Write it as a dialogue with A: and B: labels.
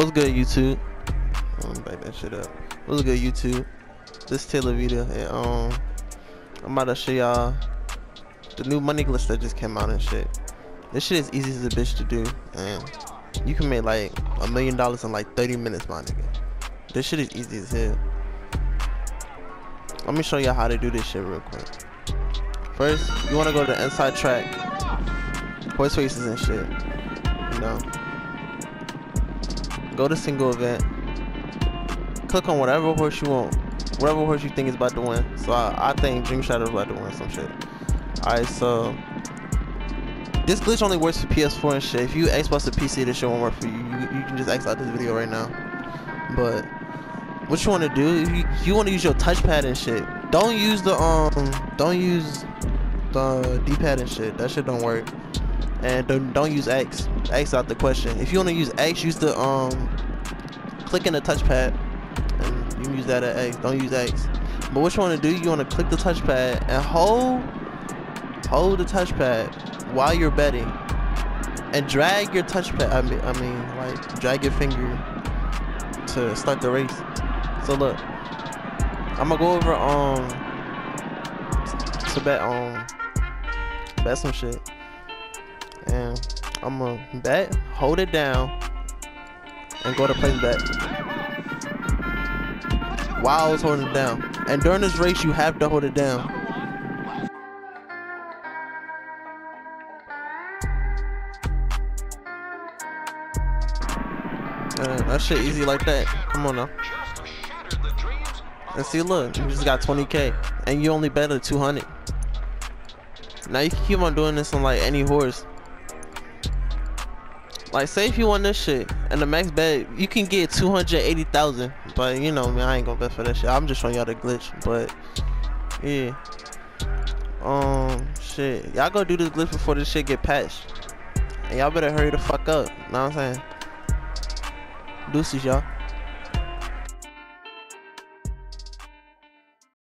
A: What's good, YouTube? I'm gonna back that shit up. What's good, YouTube? This TaeLaVita, and um, I'm about to show y'all the new money glitch that just came out and shit. This shit is easy as a bitch to do, and you can make like a million dollars in like 30 minutes, my nigga. This shit is easy as hell. Let me show y'all how to do this shit real quick. First, you wanna go to the inside track, horse races and shit. You know. Go to single event. Click on whatever horse you want. Whatever horse you think is about to win. So I, I think Dream Shadow is about to win some shit. Alright, so this glitch only works for PS4 and shit. If you Xbox or PC, this shit won't work for you. You, you can just X out this video right now. But what you want to do? You, you want to use your touchpad and shit. Don't use the um. Don't use the D-pad and shit. That shit don't work. And don't, don't use X. X out the question. If you want to use X, use the um. Click in the touchpad, and you can use that at X. Don't use X. But what you want to do? You want to click the touchpad and hold hold the touchpad while you're betting and drag your touchpad I mean I mean like drag your finger to start the race so look I'm gonna go over um to bet um bet some shit and I'm gonna bet hold it down and go to place bet while I was holding it down and during this race you have to hold it down Man, that shit easy like that. Come on now. And see, look, you just got 20k, and you only bet at 200. Now you can keep on doing this on like any horse. Like, say if you won this shit, and the max bet, you can get 280,000. But you know, I ain't gonna bet for that shit. I'm just showing y'all the glitch. But yeah, um, shit, y'all go do this glitch before this shit get patched. And y'all better hurry the fuck up. Know what I'm saying? Deuces, y'all.